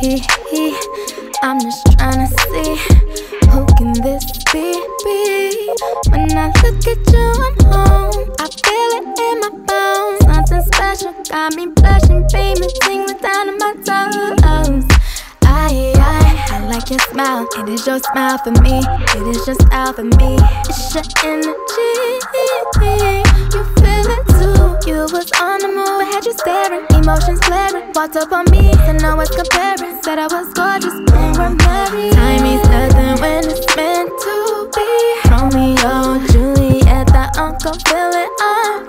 he, he? I'm just trying to see who can this be? When I look at you, I'm home. I feel it in my bones. Something special got me blushing, beaming, tingling down to my toes. I, I, I like your smile. It is your smile for me. It is just out for me. It's your energy. You feel it too. You was on the move, had you staring, emotions flaring. Walked up on me, I was comparing. Said I was gorgeous when we're married. Time means nothing when it's meant to be. Romeo, Juliet, that uncle feeling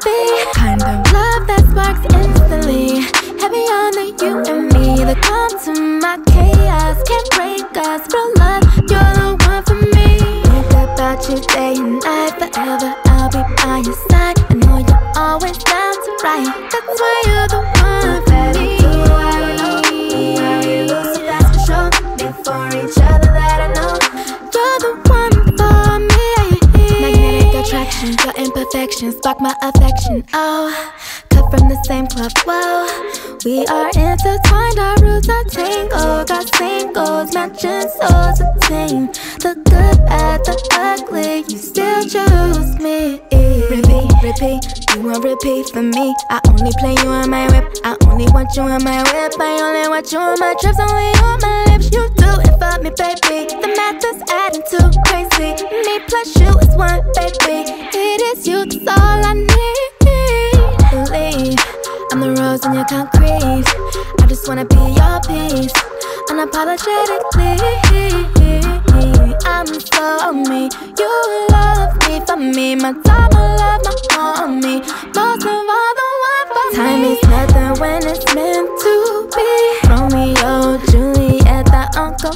me. Kind of love that sparks instantly. Heavy on the you and me. The calm to my chaos can't break us. Real love, you're the one for me. Think about you day and night, forever. I'll be by your side. I know you're always down to right. That's why you're the one imperfections spark my affection. Oh, cut from the same cloth. Whoa, we are intertwined. Our roots are tangled. Got singles, matching souls attain. The good, bad, the ugly. You still choose me. Repeat, repeat. You want repeat for me. I only play you on my whip. I only want you on my whip. I only want you on my trips. Only on my lips. You do it for me, baby. The math is adding too crazy. Me plus you is one, baby. Is you, that's all I need. Believe I'm the rose in your concrete. I just wanna be your piece, unapologetically. I'm so me. You love me for me. My time, I love my homie. Most of all, the one for Time is nothing when it's meant to be. Romeo, Juliet, that uncle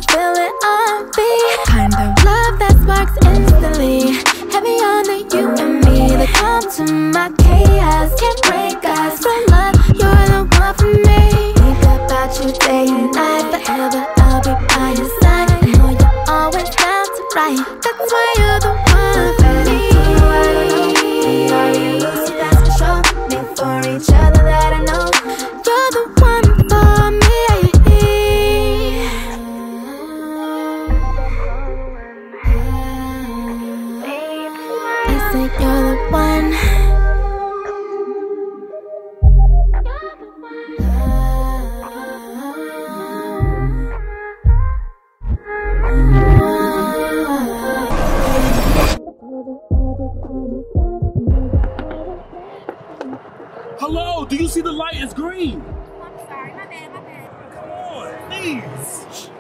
and me. The to my chaos can't break us. From love, you're the one for me. Think about you day and night, forever. I'll be by your side. I know you're always down to right. That's why you're the I said you're the one. Hello, do you see the light is green? I'm sorry, my bad, my bad. Come on, please.